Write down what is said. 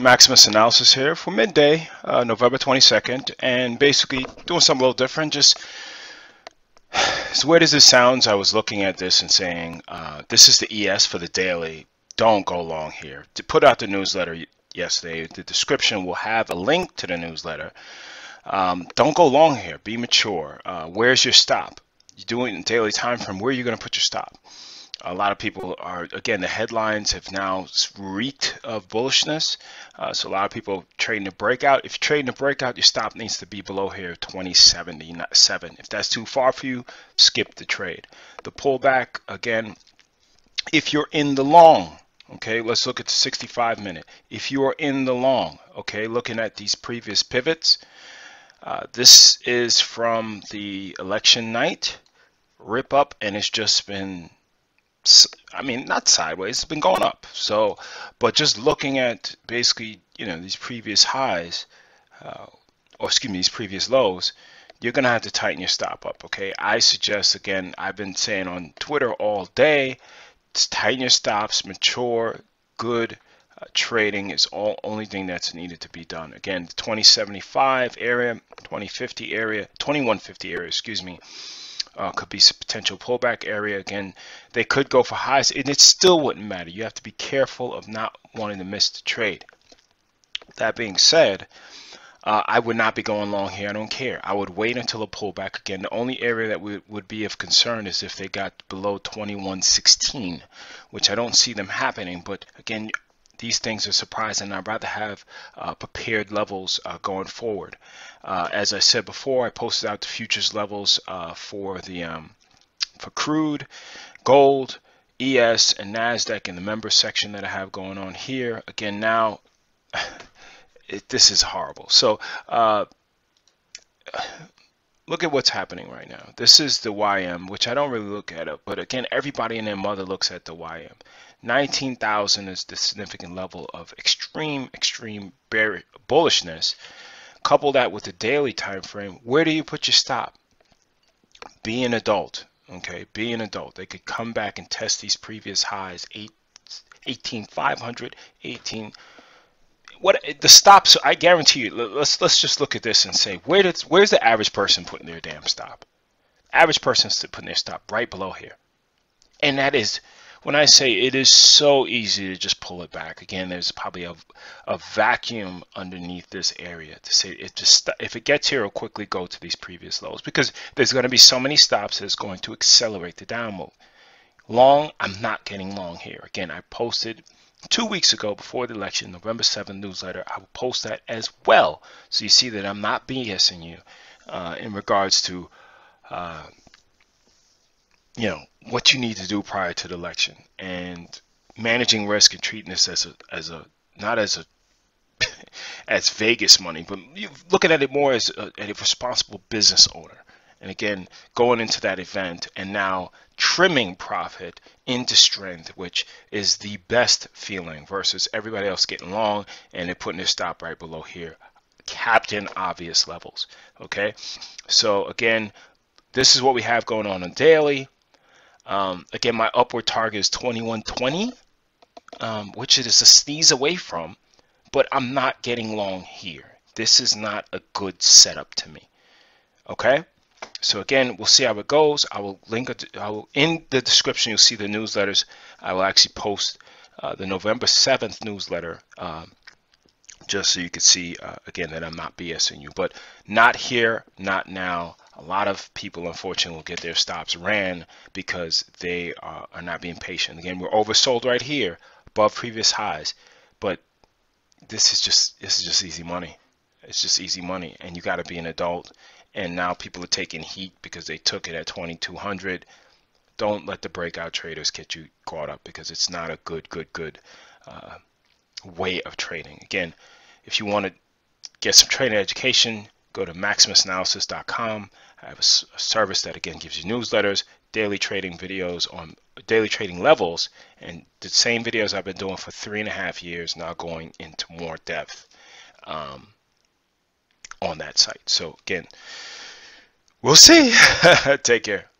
Maximus Analysis here for midday, uh, November 22nd, and basically doing something a little different. Just as weird as this sounds, I was looking at this and saying, uh, this is the ES for the daily. Don't go long here. To put out the newsletter yesterday, the description will have a link to the newsletter. Um, don't go long here. Be mature. Uh, where's your stop? You're doing daily time frame. Where are you going to put your stop? A lot of people are again the headlines have now reeked of bullishness uh, so a lot of people trading a breakout. If you're trading a breakout your stop needs to be below here 2077 if that's too far for you skip the trade. The pullback again if you're in the long okay let's look at the 65 minute. If you are in the long okay looking at these previous pivots uh, this is from the election night. Rip up and it's just been I mean, not sideways, it's been going up. So, but just looking at basically, you know, these previous highs, uh, or excuse me, these previous lows, you're going to have to tighten your stop up, okay? I suggest, again, I've been saying on Twitter all day, tighten your stops, mature, good uh, trading is all only thing that's needed to be done. Again, the 2075 area, 2050 area, 2150 area, excuse me, uh, could be potential pullback area. Again, they could go for highs, and it still wouldn't matter. You have to be careful of not wanting to miss the trade. That being said, uh, I would not be going long here. I don't care. I would wait until a pullback. Again, the only area that would be of concern is if they got below 2116, which I don't see them happening. But again, these things are surprising. I'd rather have uh, prepared levels uh, going forward. Uh, as I said before, I posted out the futures levels uh, for the um, for crude, gold, ES, and Nasdaq in the member section that I have going on here. Again, now it, this is horrible. So uh, look at what's happening right now. This is the YM, which I don't really look at it, but again, everybody and their mother looks at the YM. 19,000 is the significant level of extreme, extreme bear bullishness. Couple that with the daily time frame. Where do you put your stop? Be an adult. Okay, be an adult. They could come back and test these previous highs, 8, 18,500, 18. What the stops? I guarantee you. Let's let's just look at this and say where does where's the average person putting their damn stop? Average person's putting their stop right below here, and that is when I say it is so easy to just pull it back, again, there's probably a, a vacuum underneath this area to say it just if it gets here, it'll quickly go to these previous lows because there's going to be so many stops that it's going to accelerate the down move. Long, I'm not getting long here. Again, I posted two weeks ago before the election, November 7th newsletter. I will post that as well. So you see that I'm not BSing you uh, in regards to uh, you know what you need to do prior to the election and managing risk and treating this as a as a not as a as Vegas money, but you looking at it more as a, a responsible business owner. And again, going into that event and now trimming profit into strength, which is the best feeling versus everybody else getting long and they're putting their stop right below here. Captain obvious levels. Okay. So again, this is what we have going on on daily. Um, again, my upward target is 2120, um, which it is a sneeze away from, but I'm not getting long here. This is not a good setup to me. Okay, so again, we'll see how it goes. I will link it. I will in the description. You'll see the newsletters. I will actually post uh, the November 7th newsletter. Uh, just so you can see uh, again that I'm not BSing you, but not here, not now a lot of people unfortunately will get their stops ran because they are, are not being patient. Again we're oversold right here above previous highs but this is just this is just easy money. It's just easy money and you got to be an adult and now people are taking heat because they took it at 2200 don't let the breakout traders get you caught up because it's not a good good good uh, way of trading. Again if you want to get some trading education go to maximusanalysis.com. I have a, a, service that again gives you newsletters, daily trading videos on daily trading levels, and the same videos I've been doing for three and a half years now going into more depth um, on that site. So again, we'll see. Take care.